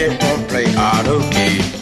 budget or play out of key.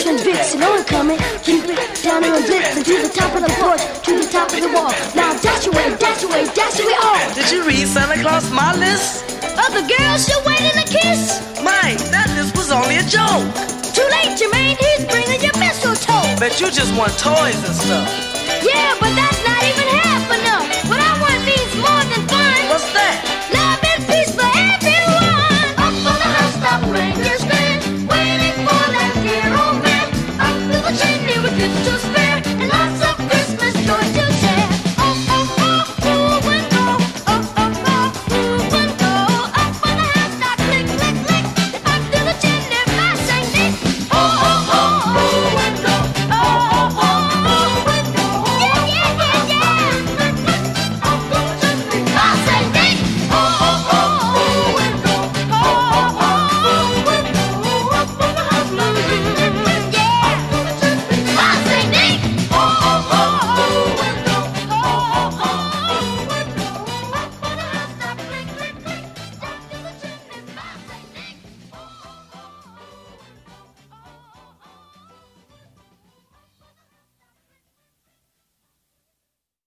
pushing bricks and on coming. Keep it down on Blitzen to the top of the porch, to the top of the wall. Now dash away, dash away, dash away all. Did you read Santa Claus my list? Of the girls you're waiting to kiss? Mine, that list was only a joke. Too late, Jermaine, he's bringing your mistletoe. Bet you just want toys and stuff. Yeah, but that's not even